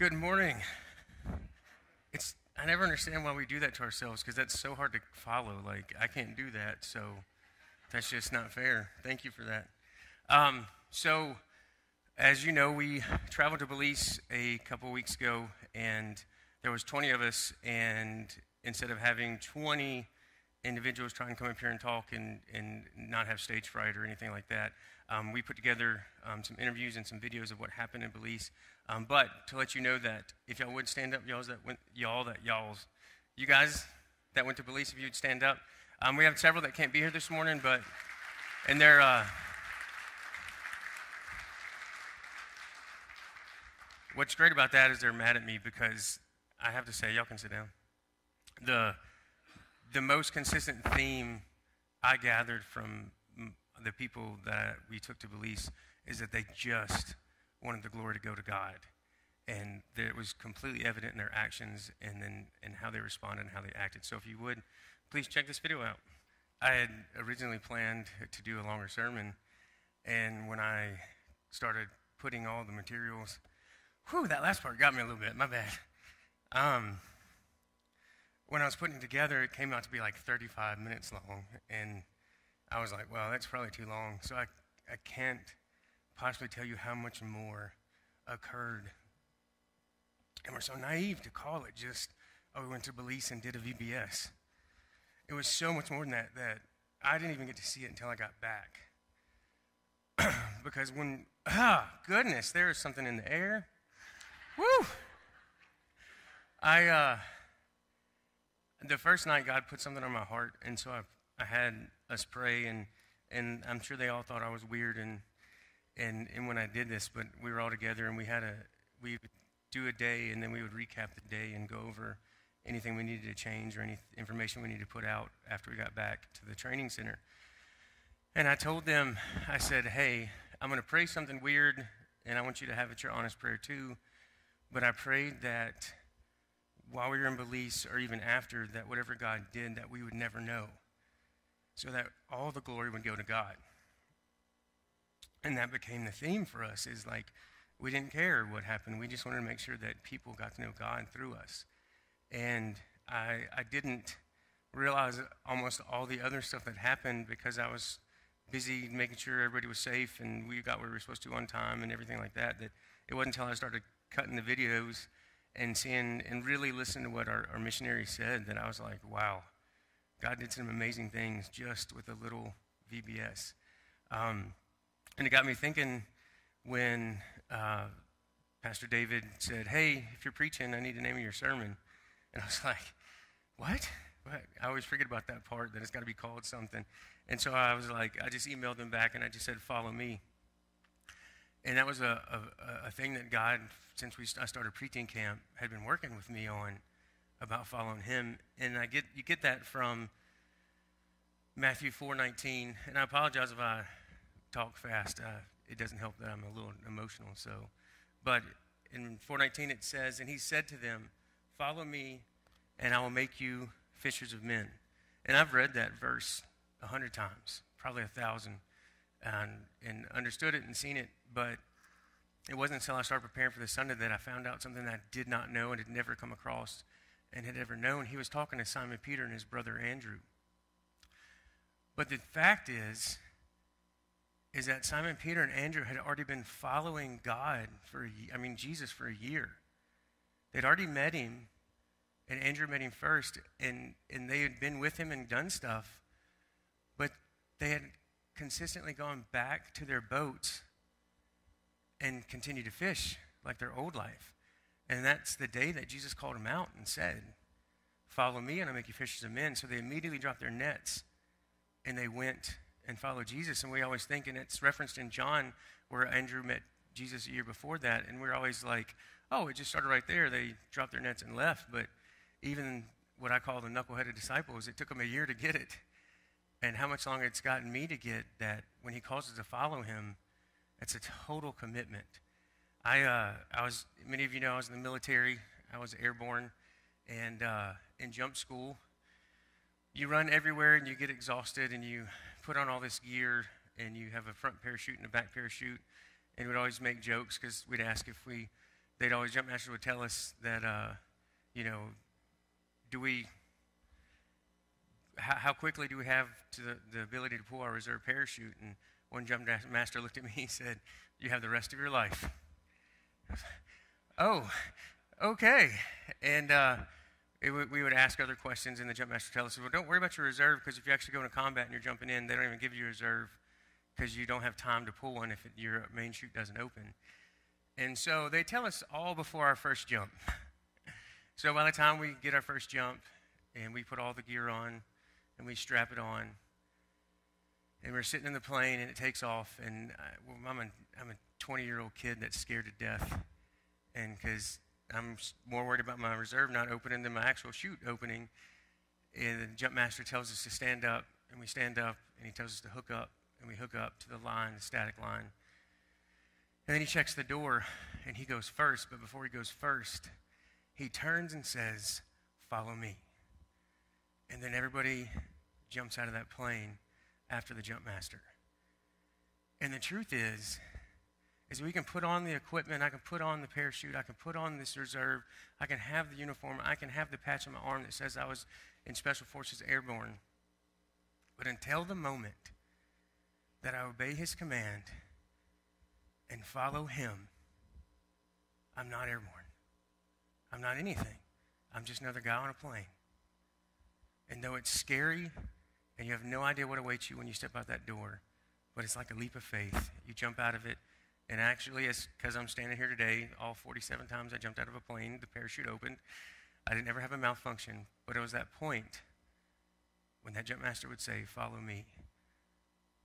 Good morning. It's I never understand why we do that to ourselves because that's so hard to follow. Like I can't do that, so that's just not fair. Thank you for that. Um, so, as you know, we traveled to Belize a couple weeks ago, and there was 20 of us. And instead of having 20 individuals try and come up here and talk and, and not have stage fright or anything like that, um, we put together um, some interviews and some videos of what happened in Belize. Um, but to let you know that if y'all would stand up, y'all that went, y'all that y'all's, you guys that went to Belize, if you'd stand up. Um, we have several that can't be here this morning, but and they're. Uh, what's great about that is they're mad at me because I have to say, y'all can sit down. The the most consistent theme I gathered from the people that we took to Belize is that they just wanted the glory to go to God. And it was completely evident in their actions and then and how they responded and how they acted. So if you would, please check this video out. I had originally planned to do a longer sermon, and when I started putting all the materials, whew, that last part got me a little bit, my bad. Um, when I was putting it together, it came out to be like 35 minutes long, and I was like, well, that's probably too long. So I, I can't possibly tell you how much more occurred. And we're so naive to call it just, oh, we went to Belize and did a VBS. It was so much more than that that I didn't even get to see it until I got back. because when, ah, goodness, there is something in the air. Woo! I, uh, the first night God put something on my heart, and so I I had us pray, and, and I'm sure they all thought I was weird and, and, and when I did this, but we were all together and we had a, we would do a day and then we would recap the day and go over anything we needed to change or any information we needed to put out after we got back to the training center. And I told them, I said, hey, I'm going to pray something weird, and I want you to have it your honest prayer too. But I prayed that while we were in Belize or even after, that whatever God did, that we would never know so that all the glory would go to God. And that became the theme for us is like we didn't care what happened. We just wanted to make sure that people got to know God through us. And I, I didn't realize almost all the other stuff that happened because I was busy making sure everybody was safe and we got where we were supposed to on time and everything like that. That it wasn't until I started cutting the videos and seeing and really listening to what our, our missionary said that I was like, wow, God did some amazing things just with a little VBS. Um, and it got me thinking when uh, Pastor David said, Hey, if you're preaching, I need the name of your sermon. And I was like, What? what? I always forget about that part, that it's got to be called something. And so I was like, I just emailed him back and I just said, Follow me. And that was a, a, a thing that God, since we, I started preaching camp, had been working with me on about following him. And I get you get that from Matthew 4:19. And I apologize if I talk fast. Uh, it doesn't help that I'm a little emotional. So, but in 4:19 it says, "And he said to them, Follow me, and I will make you fishers of men." And I've read that verse a hundred times, probably a thousand, and, and understood it and seen it, but it wasn't until I started preparing for the Sunday that I found out something that I did not know and had never come across and had ever known. He was talking to Simon Peter and his brother Andrew. But the fact is, is that Simon Peter and Andrew had already been following God for, I mean, Jesus for a year. They'd already met him, and Andrew met him first, and, and they had been with him and done stuff, but they had consistently going back to their boats and continued to fish like their old life. And that's the day that Jesus called them out and said, Follow me, and I'll make you fishers of men. So they immediately dropped their nets and they went and followed Jesus. And we always think, and it's referenced in John where Andrew met Jesus a year before that. And we're always like, oh, it just started right there. They dropped their nets and left. But even what I call the knuckleheaded disciples, it took them a year to get it. And how much longer it's gotten me to get that when he calls us to follow him, it's a total commitment. I, uh, I was, many of you know, I was in the military. I was airborne and uh, in jump school. You run everywhere and you get exhausted and you put on all this gear and you have a front parachute and a back parachute. And we'd always make jokes because we'd ask if we they'd always, jump master would tell us that, uh, you know, do we, how, how quickly do we have the, the ability to pull our reserve parachute? And one jump master looked at me and said, You have the rest of your life. oh, okay. And uh, we would ask other questions, and the jump master tell us, Well, don't worry about your reserve because if you actually go into combat and you're jumping in, they don't even give you a reserve because you don't have time to pull one if it, your main chute doesn't open. And so they tell us all before our first jump. so by the time we get our first jump and we put all the gear on and we strap it on, and we're sitting in the plane and it takes off, and I, well, I'm a, I'm a 20 year old kid that's scared to death. And because I'm more worried about my reserve not opening than my actual chute opening. And the jump master tells us to stand up, and we stand up, and he tells us to hook up, and we hook up to the line, the static line. And then he checks the door and he goes first. But before he goes first, he turns and says, Follow me. And then everybody jumps out of that plane after the jump master. And the truth is, is we can put on the equipment, I can put on the parachute, I can put on this reserve, I can have the uniform, I can have the patch on my arm that says I was in Special Forces Airborne. But until the moment that I obey his command and follow Him, I'm not airborne. I'm not anything. I'm just another guy on a plane. And though it's scary and you have no idea what awaits you when you step out that door, but it's like a leap of faith. You jump out of it, and actually, because I'm standing here today, all 47 times I jumped out of a plane, the parachute opened. I didn't ever have a malfunction, but it was that point when that jump master would say, Follow me.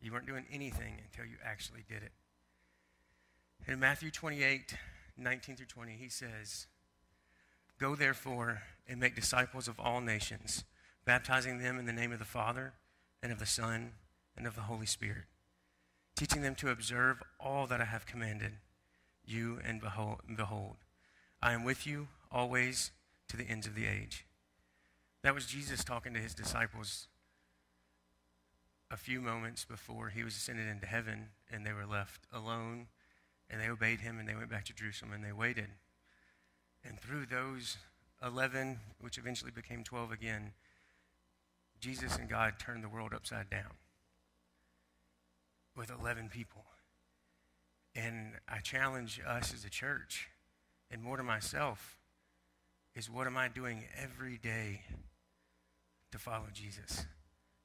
You weren't doing anything until you actually did it. In Matthew 28 19 through 20, he says, Go therefore and make disciples of all nations, baptizing them in the name of the Father and of the Son and of the Holy Spirit, teaching them to observe all that I have commanded you, and behold, I am with you always to the ends of the age. That was Jesus talking to his disciples a few moments before he was ascended into heaven and they were left alone and they obeyed him and they went back to Jerusalem and they waited. And through those 11, which eventually became 12 again, Jesus and God turned the world upside down with 11 people. And I challenge us as a church, and more to myself, is what am I doing every day to follow Jesus?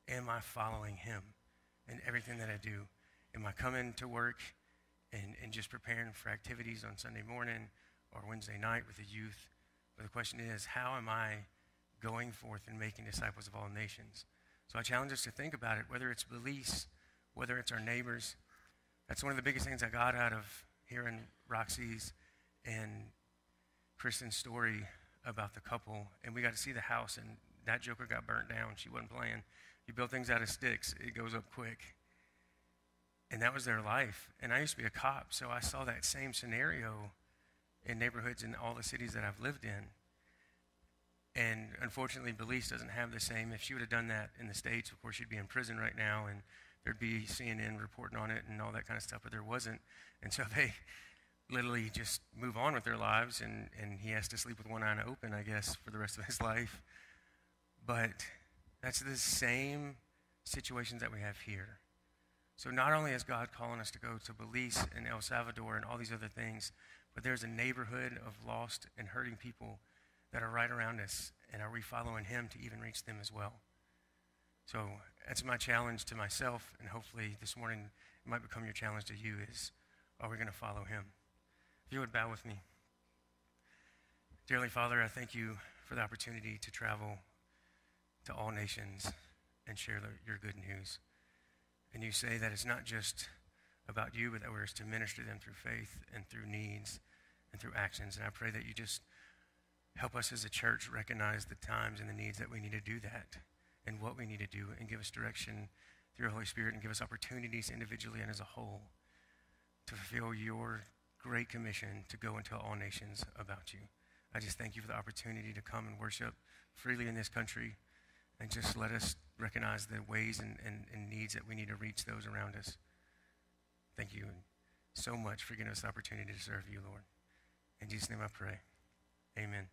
Am I following him in everything that I do? Am I coming to work and, and just preparing for activities on Sunday morning or Wednesday night with the youth. But the question is, how am I going forth and making disciples of all nations? So I challenge us to think about it, whether it's Belize, whether it's our neighbors. That's one of the biggest things I got out of hearing Roxy's and Kristen's story about the couple. And we got to see the house, and that joker got burnt down. She wasn't playing. You build things out of sticks, it goes up quick. And that was their life. And I used to be a cop, so I saw that same scenario in neighborhoods in all the cities that I've lived in. And unfortunately, Belize doesn't have the same. If she would have done that in the States, of course, she'd be in prison right now, and there'd be CNN reporting on it and all that kind of stuff, but there wasn't. And so they literally just move on with their lives, and, and he has to sleep with one eye open, I guess, for the rest of his life. But that's the same situations that we have here. So not only is God calling us to go to Belize and El Salvador and all these other things, but there's a neighborhood of lost and hurting people that are right around us. And are we following Him to even reach them as well? So that's my challenge to myself, and hopefully this morning it might become your challenge to you is, are we going to follow Him? If you would bow with me. Dearly Father, I thank you for the opportunity to travel to all nations and share your good news. And you say that it's not just about you, but that we're to minister to them through faith and through needs and through actions. And I pray that you just help us as a church recognize the times and the needs that we need to do that and what we need to do and give us direction through the Holy Spirit and give us opportunities individually and as a whole to fulfill your great commission to go and tell all nations about you. I just thank you for the opportunity to come and worship freely in this country and just let us recognize the ways and, and, and needs that we need to reach those around us. Thank you so much for giving us the opportunity to serve you, Lord. In Jesus' name I pray. Amen.